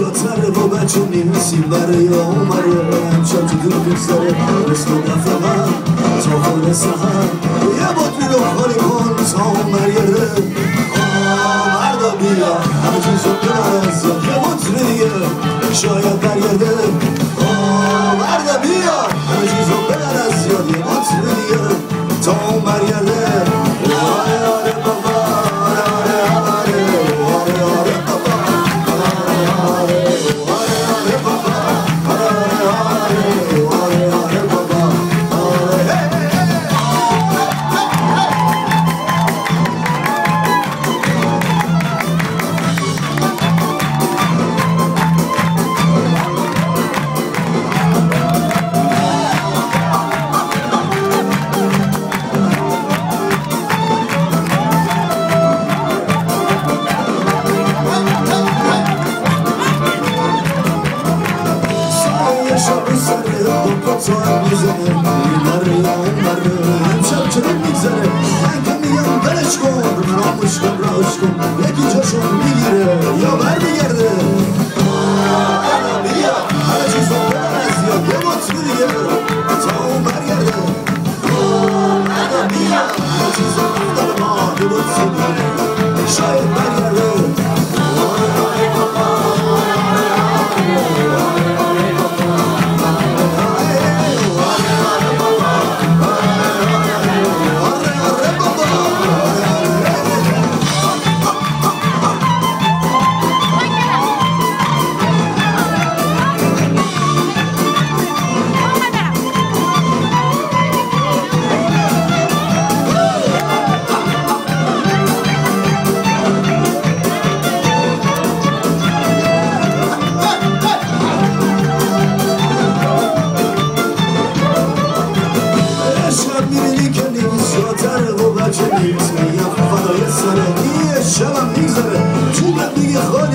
شد با بچه نمیسیم برای عمره امشب تو دور بگذاره مثل دفعه تا خود سهر یه بطری رو خالی کن تا مریره مردا بیا همه چیز رو بنز یه بطری میگه شاید برگرده مردا بیا همه چیز رو بنز یه بطری میگه تا مرگرده شب سره با پاتو هم می‌زنه اون بره امشب چرا میگذره من که میگم برش کن راموش کن راش کن یکی جاشو می‌گیره یا بر میگرده بیا همه چیز رو برز یا یه بطری دیگه تا اون برگرده بیا همه چیز رو بردار ما یه بطری دیگه شاید برگرده Oh.